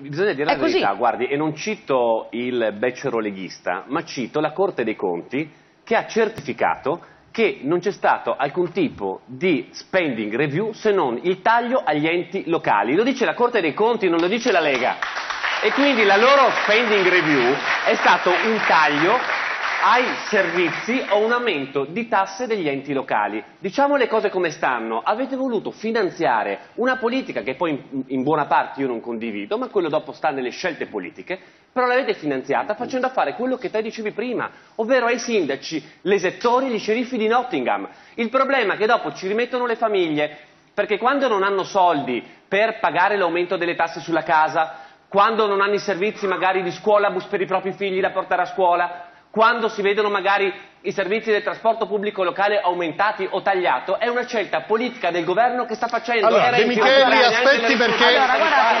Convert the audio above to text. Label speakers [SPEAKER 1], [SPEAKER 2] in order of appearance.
[SPEAKER 1] Bisogna dire la verità, guardi, e non cito il becero leghista, ma cito la Corte dei Conti che ha certificato che non c'è stato alcun tipo di spending review se non il taglio agli enti locali. Lo dice la Corte dei Conti, non lo dice la Lega. E quindi la loro spending review è stato un taglio ai servizi o un aumento di tasse degli enti locali. Diciamo le cose come stanno. Avete voluto finanziare una politica che poi in, in buona parte io non condivido, ma quello dopo sta nelle scelte politiche, però l'avete finanziata facendo fare quello che te dicevi prima, ovvero ai sindaci, gli esettori, gli sceriffi di Nottingham. Il problema è che dopo ci rimettono le famiglie, perché quando non hanno soldi per pagare l'aumento delle tasse sulla casa, quando non hanno i servizi magari di scuola, bus per i propri figli da portare a scuola, quando si vedono magari i servizi del trasporto pubblico locale aumentati o tagliato, è una scelta politica del governo che sta facendo.
[SPEAKER 2] Allora, De Micheli, aspetti perché-
[SPEAKER 3] Allora,
[SPEAKER 1] sanitarie.